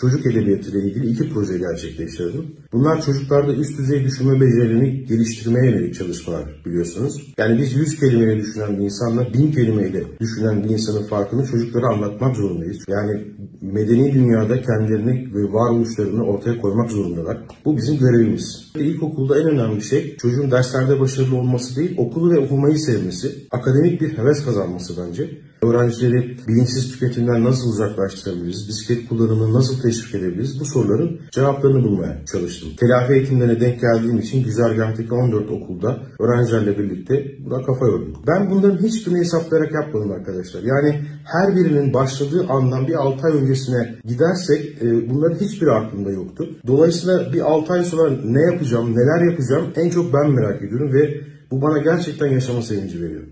çocuk edebiyatı ile ilgili iki proje gerçekleştirdim. Bunlar çocuklarda üst düzey düşünme becerilerini geliştirmeye yönelik çalışmalar biliyorsunuz. Yani biz 100 kelimeyle düşünen bir insanla 1000 kelimeyle düşünen bir insanın farkını çocuklara anlatmak zorundayız. Yani medeni dünyada kendilerini ve varoluşlarını ortaya koymak zorundalar. Bu bizim görevimiz. İlkokulda en önemli şey çocuğun derslerde başarılı olması değil, okulu ve okumayı sevmesi, akademik bir heves kazanması bence. Öğrencileri bilinçsiz tüketimden nasıl uzaklaştırabiliriz, bisiklet kullanımını nasıl teşvik edebiliriz bu soruların cevaplarını bulmaya çalıştım. Telafi eğitimlerine denk geldiğim için güzergahtaki 14 okulda öğrencilerle birlikte buna kafa yorduk. Ben bunların hiçbirini hesaplayarak yapmadım arkadaşlar. Yani her birinin başladığı andan bir 6 ay öncesine gidersek e, bunların hiçbiri aklımda yoktu. Dolayısıyla bir 6 ay sonra ne yapacağım, neler yapacağım en çok ben merak ediyorum ve bu bana gerçekten yaşama sevinci veriyor.